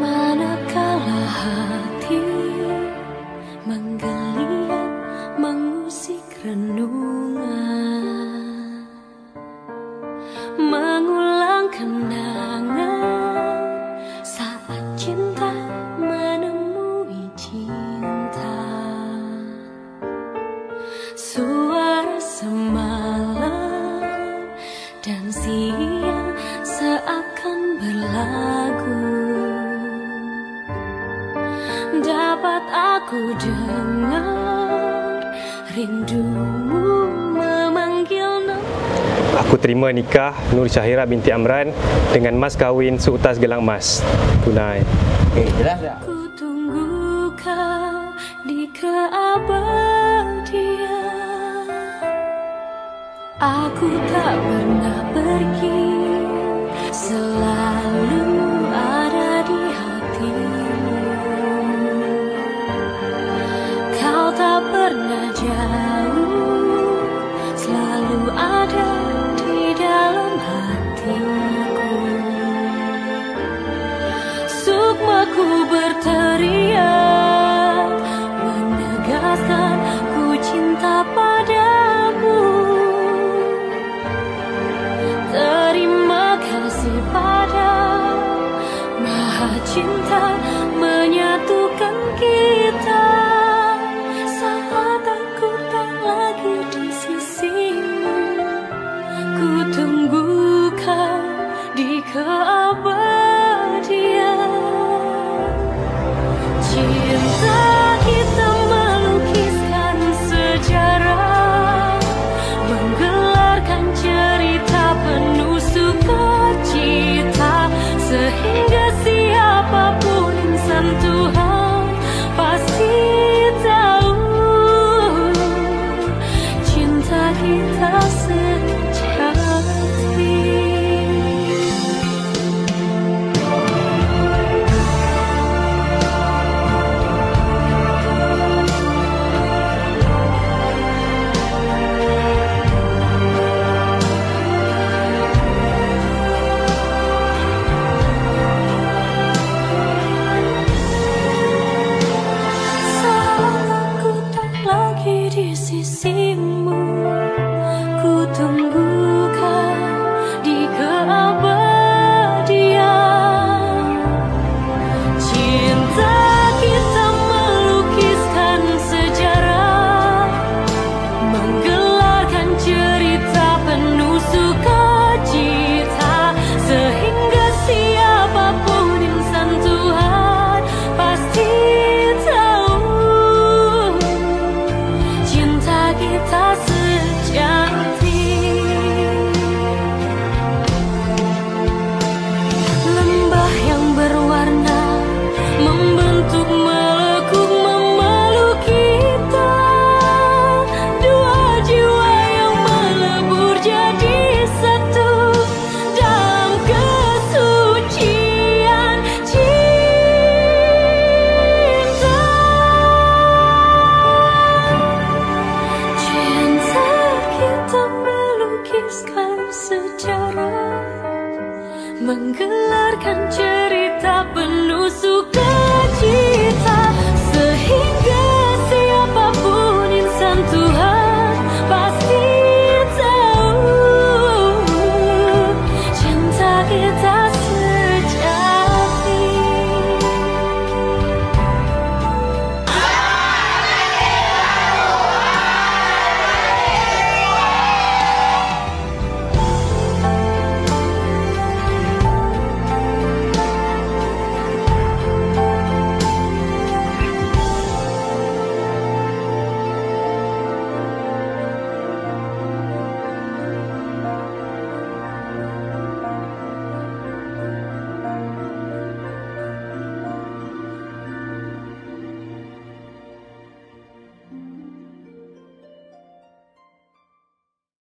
my ku dengar rindumu memanggil Aku terima nikah Nur Syahira binti Amran dengan mas kahwin seutas gelang emas tunai. Okey, jelas tak? Ku tunggu kau di keabadian. Aku tak pernah pergi selama 家。kelarkan cerita penuh suka